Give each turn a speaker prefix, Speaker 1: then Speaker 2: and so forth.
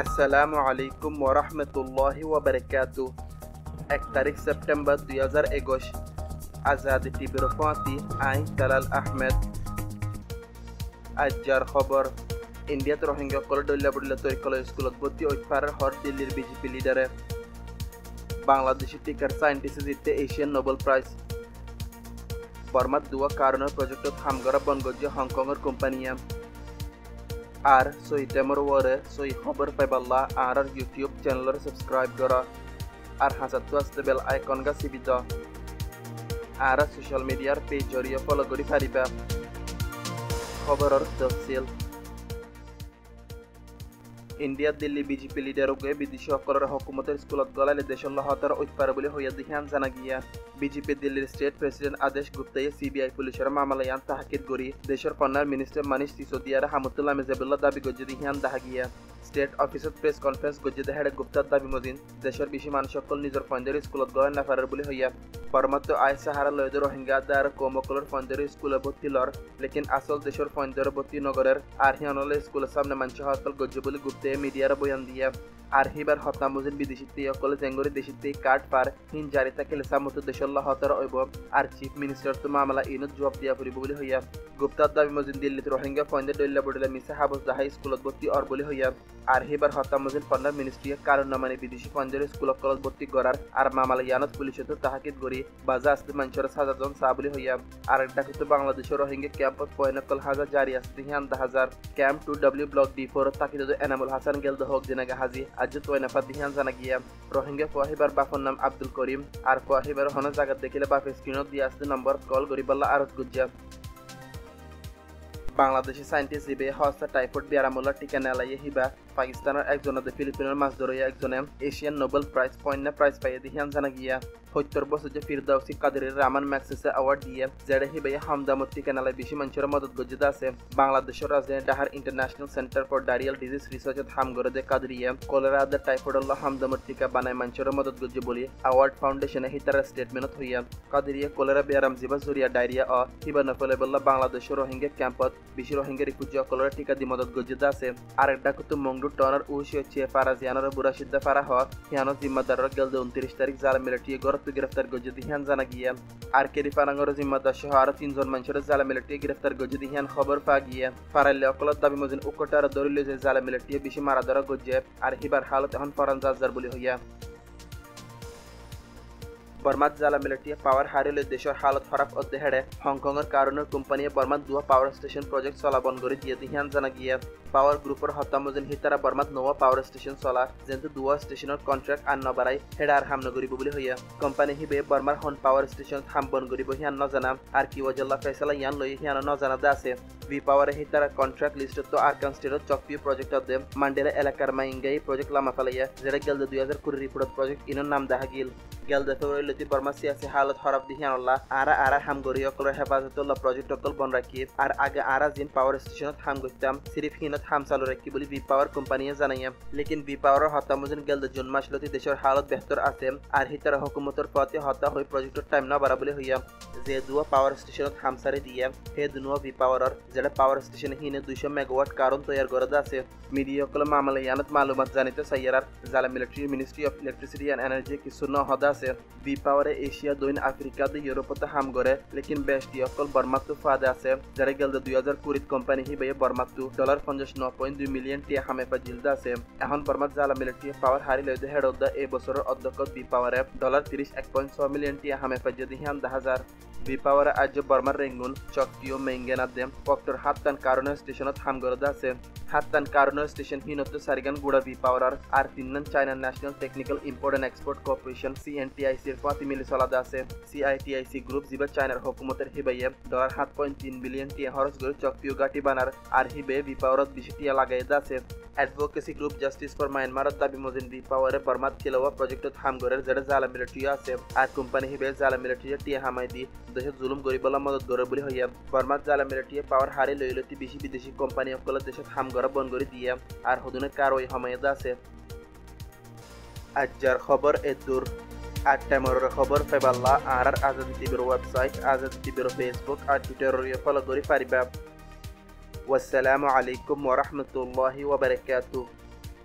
Speaker 1: আসসালামু আলাইকুম ওরহমতুল্লাহি ওবরকাতু এক তারিখ সেপ্টেম্বর দুই হাজার একুশ। আজাদ টিভির ফাঁতি আই তালাল আহমেদ। আজ্জার খবর, ইন্ডিয়াত রোহিঙ্গাসকল দলীয় বুলিলে তৈরিকল স্কুলত ভর্তি ঐতফারের হর দিল্লির বিজেপি লিডারে। বাংলাদেশি টিকার সায়েন্টিস্ট জিততে এশিয়ান নোবেল প্রাইজ। বর্মাত দুয়া কারণের প্রজেক্টত হামগরা বনগজ্য হংকংয়ের কোম্পানিয়া আর সই টেমর ওয়ারে সই খবর পাইবাল্লা আর আর ইউটিউব চ্যানেলের সাবস্ক্রাইব করা। আর হাসাত আসতে বেল আইকন গা সিবিত আর সোশ্যাল মিডিয়ার পেজ জরিয়ে ফলো করি পারিবা খবরের তফসিল। ইন্ডিয়া, দিল্লী বিজেপি লিডারকে বিদেশি সকলের হকুমতের স্কুলত গলালে দেশের লহতার ঐতপারে বলে হইয়া দিহান জানা গিয়া বিজেপি দিল্লির স্টেট প্রেসিডেন্ট আদেশ গুপ্তাই সিবিআই পুলিশের মামলায়ান তাহাকিদ করি দেশের কন্যার মিনিস্টার মানিশ সিসোদিয়ার হামুতুল্লাহ মেজাবুল্লাহ দাবি গজ্জে দিহান দাহা গিয়া স্টেট অফিসত প্রেস কনফারেন্স গজ্জে দেহাড়ে গুপ্তার দাবি মদিন দেশের বেশি মানুষ সকল নিজের ফন্দের স্কুলত গলায় নাফারের বলে হইয়া পরমাত্র আয় সাহারা লয়দ রোহিঙ্গা দার কৌমকলর ফন্দের স্কুলে ভর্তি লর লেকিন আসল দেশের ফন্দের ভর্তি নগরের আর হিয়ানলে স্কুলের সামনে মানুষ হরতাল গজ্জে বলে গুপ্তে মিডিয়ার বয়ান দিয়া আর হিবার হতামুজিন বিদেশিতে অকলে জেঙ্গরি দেশিতে কার্ড পার হিন জারি থাকে লেসামতো দেশল্লা হতর ঐব আর চিফ মিনিস্টার তো মামলা ইনত জবাব দিয়া ফুরিব বলে হইয়া। গুপ্তার দাবি মজিন দিল্লিত রোহিঙ্গা ফন্দে দল্লা বডিলা মিসা হাবস দাহাই স্কুলত ভর্তি অর বলে হইয়া। আর হিবার হতামুজিন ফন্ডার মিনিস্ট্রিয়ে কারণ না মানে বিদেশি ফন্দের স্কুল কলত ভর্তি করার আর মামলা ইয়ানত পুলিশে তো তাহাকিদ গরি বাজা আসতে মানুষের সাজাজন সা বলে হইয়া। আর একটা কিন্তু বাংলাদেশের রোহিঙ্গা ক্যাম্পত পয়নকল হাজার জারি আসতে হিয়ান হাজার camp two W block D four তাকিদ এনামুল হাসান গেল দহক, জেনাগা হাজি আজ ওয়াইনা দিহান জানা গিয়া রোহিঙ্গা ফুয়াহিবার বাপর নাম আব্দুল করিম। আর ফুয়াহিবার হন জাগাত দেখিলে বাপে স্ক্রিনত দিয়া আসতে নম্বর কল গরিবাল্লা আরত গুজিয়া বাংলাদেশি সাইন্টিস্ট হিবে হস্তা টাইফয়েড বিয়ারামুল্লাহ টিকা নেলাইয়ে হিবা। পাকিস্তানের একজনতে ফিলিপিনের মাছ ধরিয়া একজনে Asian Nobel prize point prize পাইয়ে দিহিয়ান জানা গিয়া। সত্তর বছর যে Firdausi Qadri Ramon Magsaysay award দিয়ে জেডে হিবে হামদামত টিকা নেলায় বেশি মানুষের মদত গজ্জিত আছে। বাংলাদেশের রাজধানী ডাহার international centre for diarrhoeal disease রিসার্চত হামগরে কাদরিয়া কলেরা আদার টাইফয়েড আল্লাহ হামদামত টিকা বানায় মানুষের মদত গজ্জি বলি অ্যাওয়ার্ড ফাউন্ডেশনে হিতারা স্টেটমেন্টত হইয়া। কাদরিয়া কলেরা বেয়ারাম জিবা জরিয়া ডায়রিয়া অ হিবা নফলেবল্লা বাংলাদেশের রোহিঙ্গা ক্যাম্পত বেশি রোহিঙ্গা রিফুজি কলেরা টিকা দি মদত গজ্জিত আছে। আর একটা কুতু মংডু টনার উশি হচ্ছে ফারাজিয়ানোর বুড়াশিদ্দা ফারা হওয়া হিয়ানো জিম্মাদারের গেলদে উনত্রিশ তারিখ জালা মিলিটিয়ে গরত গ্রেফতার গজ্জিত হিয়ান জানা গিয়া। আর কেরি ফারাঙ্গর জিম্মাদার সহ আরও তিনজন মানুষের জালা মিলিটিয়ে গ্রেফতার গজ্জিত হিয়ান খবর পা গিয়া। ফারাইলে অকলত দাবি মজিন উকটার দরিল যে জালা মিলিটিয়ে বেশি মারা ধরা গজ্জে আর হিবার হালত এখন ফরান জাজার বলি হইয়া। বর্মাত জালা মিলিটিয়ে পাওয়ার হারিলে দেশের হালত খারাপ অধ্যে হেড়ে হংকংয়ের কারণের কোম্পানিয়ে বর্মাত দুয়া পাওয়ার স্টেশন প্রজেক্ট চলা বন্ধ করে দিয়ে দিহিয়ান জানা গিয়া পাওয়ার গ্রুপের হতামজেন হিতারা বর্মাত নোয়া পাওয়ার স্টেশন চলা যেহেতু দুয়া স্টেশনের কন্ট্রাক্ট আন নবারাই হেডা আর হাম নগরিব বলে হইয়া। কোম্পানি হিবে বর্মার হন পাওয়ার স্টেশন হাম বন করিব হিয়ান নজানা আর কি ওয়াজাল্লা ফেসলা ইয়ান হিয়ান নজানা দা আছে। ভি পাওয়ারে হিতারা কন্ট্রাক্ট লিস্ট তো আরকান স্টেটত চকপিও প্রজেক্ট দে মান্ডেলা এলাকার মাইঙ্গাই প্রজেক্ট লামা ফালাইয়া যেটা গেলদে দুই হাজার কুড়ি রিপোর্ট প্রজেক্ট ইনোর নাম দেখা গিল গেলদে ফেব্রুয়ারি লতি বর্মা সিয়াসি হালত হরফ দিহিয়ান আল্লাহ আরা আরা হাম গরি অকল হেফাজতুল্লাহ প্রজেক্ট অকল বন রাখি আর আগে আরা জিন পাওয়ার স্টেশনত হাম গইতাম সিরিফ হিনত হাম চালু রাখি বলি ভি পাওয়ার কোম্পানিয়ে জানাইয়া লেকিন ভি পাওয়ারের হতামজন গেলদে জুন মাস লতি দেশের হালত বেহতর আছে। আর হিতারা হুকুমতর পথে হতা হই প্রজেক্টর টাইম না বাড়া বলে হইয়া যে দুয়া পাওয়ার স্টেশনত হামসারে দিয়ে হে দুনুয়া ভি পাওয়ারের যেটা পাওয়ার স্টেশন হিনে দুইশো মেগাওয়াট কারণ তৈয়ার করে আছে। মিডিয়া কল মামলা ইয়ানত মালুমাত জানিতে সাইয়ারার জালা military ministry of electricity and energy কিছু ন হদা আছে। বি এশিয়া দৈন আফ্রিকা দি ইউরোপতে হাম করে লেকিন বেশটি অকল বর্মাত্তু ফাদে আছে, যারা গেল দুই হাজার কুড়িত কোম্পানি হিবে বর্মাত্তু ডলার পঞ্চাশ ন পয়েন্ট দুই মিলিয়ন টিয়া হামে পা জিলদা আছে। এখন বর্মাত জালা মিলিটারি পাওয়ার হারি লইতে হেড অফ দ্য এই বছরের অধ্যক্ষ বি পাওয়ারে, ডলার তিরিশ এক পয়েন্ট ছয় মিলিয়ন টিয়া হামে পা যদি হিয়ান দা হাজার। বি পাওয়ারে আজ বর্মার রেঙ্গুন চকটিও মেঙ্গেনা দেম পক্টর হাত্তান কারণে স্টেশনত হাম করে আছে। হাত্তান কারণে স্টেশন হিনত সারিগান গুড়া বি পাওয়ার আর তিনন China national technical import and export corporation CNTIC এর পাতি মিলি চলাদা আছে। সিআইটিআইসি গ্রুপ জিবা চায়নার হুকুমতের হিবাইয়ে ডলার সাত পয়েন্ট তিন বিলিয়ন টিয়া খরচ করে চকপিও গাটি বানার আর হিবে বি পাওয়ারত বেশি টিয়া লাগাই আছে। অ্যাডভোকেসি গ্রুপ জাস্টিস ফর মায়ানমারত দাবি মজিন বি পাওয়ারে বর্মাত খেলোয়া প্রজেক্টত হাম করে যেটা জালা মিলিটারি আছে। আর কোম্পানি হিবে জালা মিলিটারি টিয়া হামাই দি দেশে জুলুম কৰিবলৈ মদত কৰে বুলি সহিয়া বৰ্মাত জালামিৰাটিয়ে পাৱাৰ হাৰি লৈ লৈ বেছি বিদেশী কোম্পানীসকলে দেশত হাম ঘৰ বন্ধ কৰি দিয়ে। আৰু সদনে কাৰো এই সময়ত আছে। আজ্যাৰ খবৰ এদূৰ আজ টাইমৰ খবৰ পেবাল্লা আৰ আৰ আজাদ টিভিৰ ওয়েবসাইট আজাদ টিভিৰ ফেচবুক আৰু টুইটাৰৰ ফল কৰি পাৰিবা। ৱাচালাম আলাইকুম ওয়া ৰাহমাতুল্লাহি ওয়া বাৰাকাতুহু